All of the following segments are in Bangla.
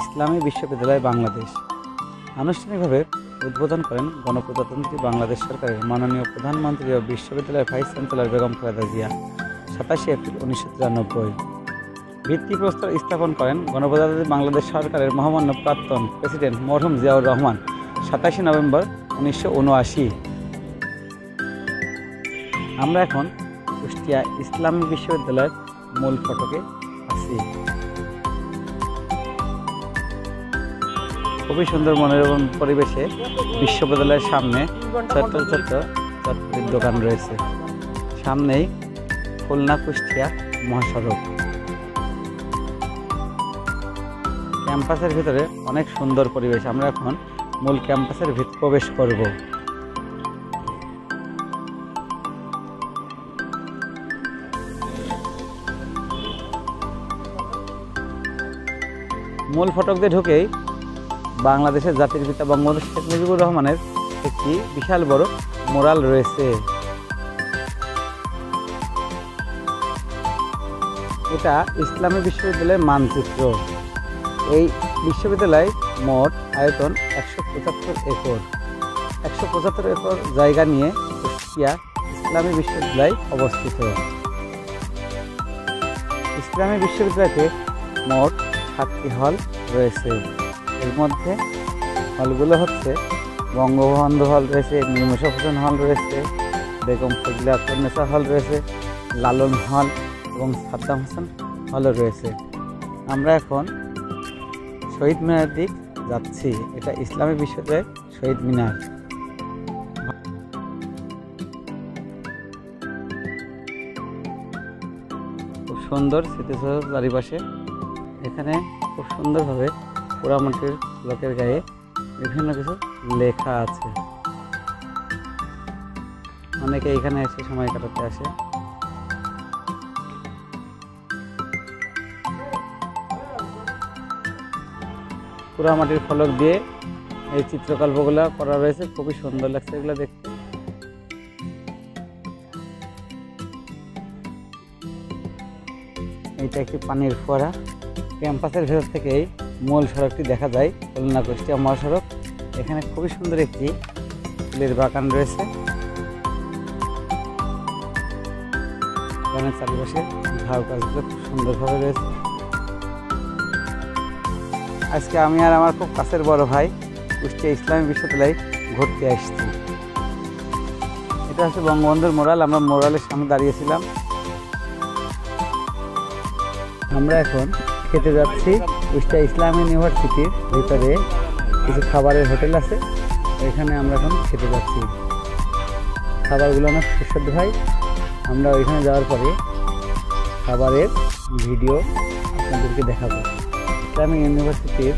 ইসলামী বিশ্ববিদ্যালয় বাংলাদেশ। আনুষ্ঠানিকভাবে উদ্বোধন করেন গণপ্রজাতন্ত্রী বাংলাদেশ সরকারের মাননীয় প্রধানমন্ত্রী ও বিশ্ববিদ্যালয়ের ভাইস চ্যান্সেলর বেগম খালেদা জিয়া সাতাশে এপ্রিল উনিশশো তিরানব্বই। ভিত্তিপ্রস্তর স্থাপন করেন গণপ্রজাতন্ত্রী বাংলাদেশ সরকারের মহামান্য প্রাক্তন প্রেসিডেন্ট মরহুম জিয়াউর রহমান সাতাশে নভেম্বর উনিশশো উনআশি। আমরা এখন কুষ্টিয়া ইসলামী বিশ্ববিদ্যালয়ের মূল ফটকে আছি। খুবই সুন্দর মনোরম পরিবেশে বিশ্ববিদ্যালয়ের সামনে ছোট্ট ছোট্ট চটপটির দোকান রয়েছে। সামনেই খুলনা কুষ্টিয়া মহাসড়ক। ক্যাম্পাসের ভিতরে অনেক সুন্দর পরিবেশ। আমরা এখন মূল ক্যাম্পাসের ভিতর প্রবেশ করব। মূল ফটক দিয়ে ঢুকেই বাংলাদেশের জাতির পিতা বঙ্গবন্ধু শেখ মুজিবুর রহমানের একটি বিশাল বড় মোরাল রয়েছে। এটা ইসলামী বিশ্ববিদ্যালয়ের মানচিত্র। এই বিশ্ববিদ্যালয় মোট আয়তন একশো পঁচাত্তর একর। একশো পঁচাত্তর একর জায়গা নিয়ে কুষ্টিয়া ইসলামী বিশ্ববিদ্যালয় অবস্থিত। ইসলামী বিশ্ববিদ্যালয়তে মোট সাতটি হল রয়েছে। এর মধ্যে হলগুলো হচ্ছে বঙ্গবন্ধু হল রয়েছে নির্মশা হোসেন হল রয়েছে, বেগম ফজলা কন্যা হল রয়েছে, লালন হল এবং সাদ্দাম হোসেন হলও রয়েছে। আমরা এখন শহীদ মিনার দিক যাচ্ছি। এটা ইসলামী বিশ্ববিদ্যালয়ের শহীদ মিনার। খুব সুন্দর স্মৃতিসৌধ চারিপাশে। এখানে খুব সুন্দরভাবে পোড়ামাটির লোকের গায়ে বিভিন্ন কিছু লেখা আছে। অনেকে এখানে এসে সময় কাটাতে আসে। পোড়ামাটির ফলক দিয়ে এই চিত্রকল্পগুলো করা রয়েছে। খুবই সুন্দর লাগছে এগুলো দেখতে। এইটা একটি পানির ফোয়ারা। ক্যাম্পাসের ভেতর থেকেই মূল সড়কটি দেখা যায়, খুলনা কুষ্টিয়া মহাসড়ক এখানে খুবই সুন্দর একটি ফুলের বাগান রয়েছে। চারিপাশে ঝাউ গাছগুলো খুব সুন্দরভাবে রয়েছে। আজকে আমি আর আমার খুব কাছের বড় ভাই কুষ্টিয়া ইসলামী বিশ্ববিদ্যালয়ে ঘুরতে আসছি। এটা হচ্ছে বঙ্গবন্ধুর মোরাল আমরা মোরালের সামনে দাঁড়িয়েছিলাম। আমরা এখন খেতে যাচ্ছি। কুষ্টিয়া ইসলাম ইউনিভার্সিটির ভিতরে কিছু খাবারের হোটেল আছে। ওইখানে আমরা এখন খেতে যাচ্ছি। খাবারগুলো অনেক সুস্বাদু হয়। আমরা ওইখানে যাওয়ার পরে খাবারের ভিডিও আপনাদেরকে দেখাবো। ইসলামী ইউনিভার্সিটির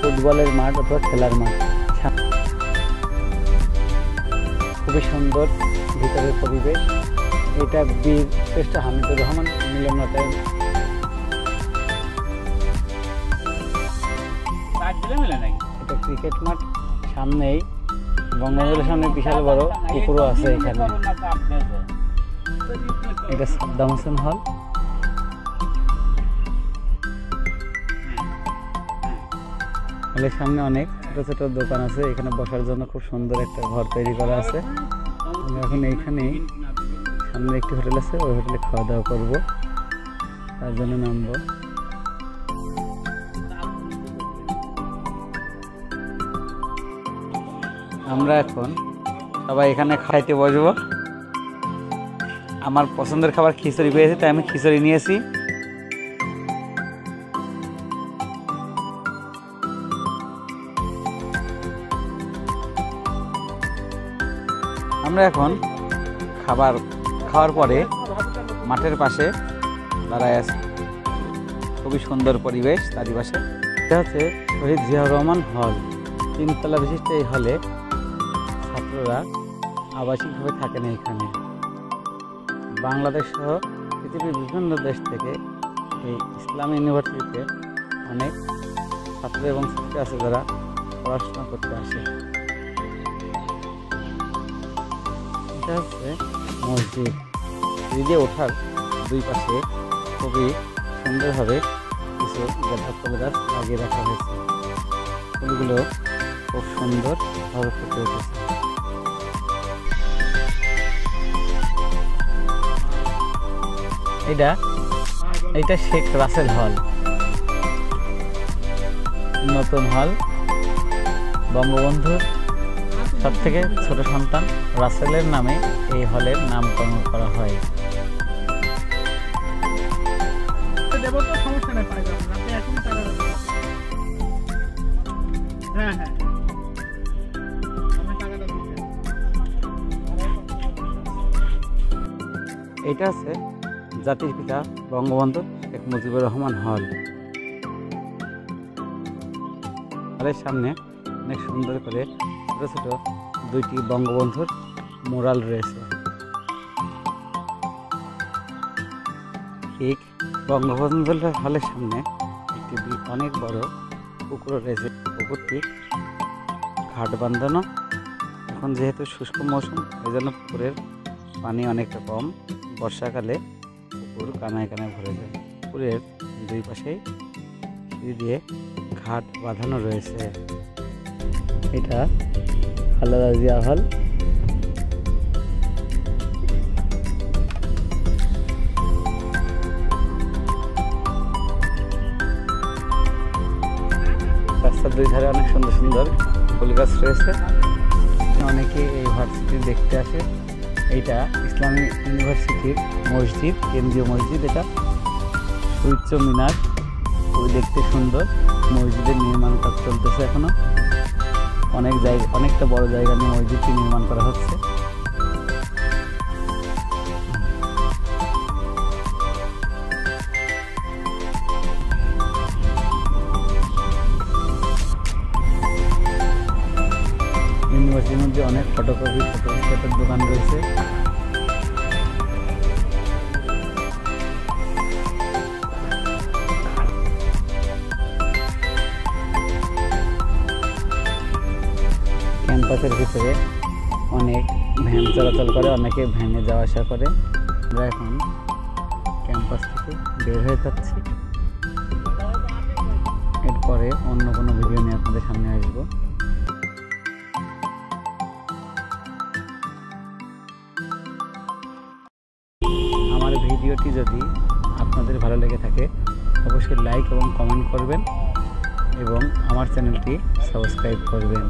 ফুটবলের মাঠ অথবা খেলার মাঠ। খুবই সুন্দর ভিতরের পরিবেশ। এটা বীর শ্রেষ্ঠ হামিদুর রহমান এটা ক্রিকেট মাঠ সামনেই, বঙ্গবন্ধুর সামনে বিশাল বড় পুকুরও আছে এখানে। এটা সাদ্দাম হোসেন হল। হলের সামনে অনেক ছোট ছোট দোকান আছে, এখানে বসার জন্য খুব সুন্দর একটা ঘর তৈরি করা আছে। আমরা এখন এইখানেই, সামনে একটি হোটেল আছে, ওই হোটেলে খাওয়া দাওয়া করব। তার জন্য নামবো। আমরা এখন সবাই এখানে খাইতে বসবো। আমার পছন্দের খাবার খিচুড়ি পেয়েছি তাই আমি খিচুড়ি নিয়েছি। আমরা এখন খাবার খাওয়ার পরে মাঠের পাশে দাঁড়ায় আছি। খুবই সুন্দর পরিবেশ চারিপাশে। এটা হচ্ছে শহীদ জিয়াউর রহমান হল। তিনতলা বিশিষ্ট এই হলে ছাত্ররা আবাসিকভাবে থাকেন এখানে। বাংলাদেশ সহ পৃথিবীর বিভিন্ন দেশ থেকে এই ইসলাম ইউনিভার্সিটিতে অনেক ছাত্র এবং ছাত্রী আছে যারা পড়াশোনা করতে আসে। এটা হচ্ছে মসজিদ। সিঁড়ি ওঠার দুই পাশে খুবই সুন্দরভাবে কিছু গাঁদা গাছ লাগিয়ে রাখা হয়েছে। ফুলগুলো খুব সুন্দর ভাবে ফুটে উঠেছে। এটা এটা শেখ রাসেল হল। নতুন হল। বঙ্গবন্ধুর সব থেকে ছোট সন্তান রাসেলের নামে এই হলের নামকরণ করা হয়। এটা আছে জাতির পিতা বঙ্গবন্ধু শেখ মুজিবুর রহমান হল হলের সামনে অনেক সুন্দর করে ছোট ছোট দুইটি বঙ্গবন্ধুর মোরাল রয়েছে। ঠিক বঙ্গবন্ধু হলের সামনে একটি অনেক বড় পুকুর রয়েছে। পুকুরটি ঘাট বাঁধানো। এখন যেহেতু শুষ্ক মৌসুম এই জন্য পুকুরের পানি অনেকটা কম। বর্ষাকালে পুকুর কানায় কানায় ভরে যায় পুকুরের দুই পাশেই সিঁড়ি দিয়ে ঘাট বাঁধানো রয়েছে। এটা খালেদা জিয়া হল রাস্তার দুই ধারে অনেক সুন্দর সুন্দর ফুল গাছ রয়েছে। অনেকে এই ভার্সিটি দেখতে আসে। এইটা ইসলামী ইউনিভার্সিটির মসজিদ, কেন্দ্রীয় মসজিদ, এটা উচ্চ মিনার। খুবই দেখতে সুন্দর। মসজিদের নির্মাণ কাজ চলতেছে এখনও। অনেক জায়গা, অনেকটা বড় জায়গা নিয়ে মসজিদটি নির্মাণ করা হচ্ছে। মধ্যে অনেক ফটোকপি ফটোস্টেটের দোকান রয়েছে। ক্যাম্পাসের ভিতরে অনেক ভ্যান চলাচল করে, অনেকে ভ্যানে যাওয়া আসা করে। আমরা এখন ক্যাম্পাস থেকে বের হয়ে যাচ্ছি। এরপরে অন্য কোনো ভিডিও নিয়ে আপনাদের সামনে আসব। ভিডিওটি যদি আপনাদের ভালো লেগে থাকে, অবশ্যই লাইক এবং কমেন্ট করবেন এবং আমার চ্যানেলটি সাবস্ক্রাইব করবেন।